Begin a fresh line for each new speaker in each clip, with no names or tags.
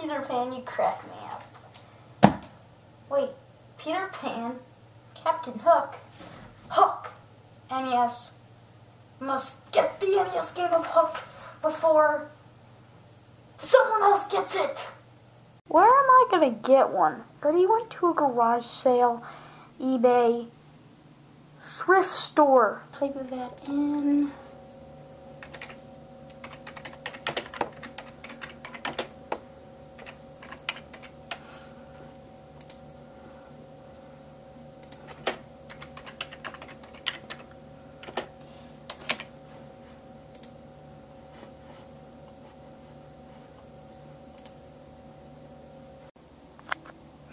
Peter Pan, you crack me up. Wait, Peter Pan, Captain Hook, Hook, NES, must get the NES game of Hook before someone else gets it. Where am I gonna get one? Already went to a garage sale, eBay, thrift store. Type that in.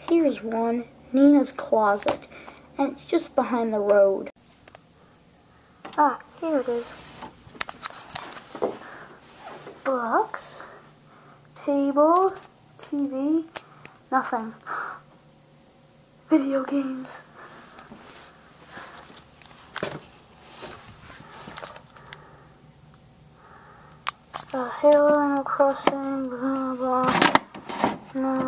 Here's one, Nina's closet, and it's just behind the road. Ah, here it is. Books, table, TV, nothing. Video games. Uh, Halo Animal Crossing, blah blah. No.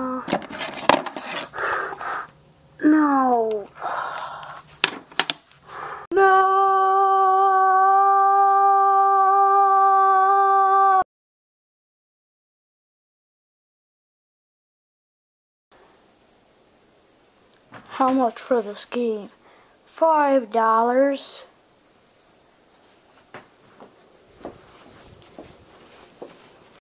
No. How much for this game? Five dollars.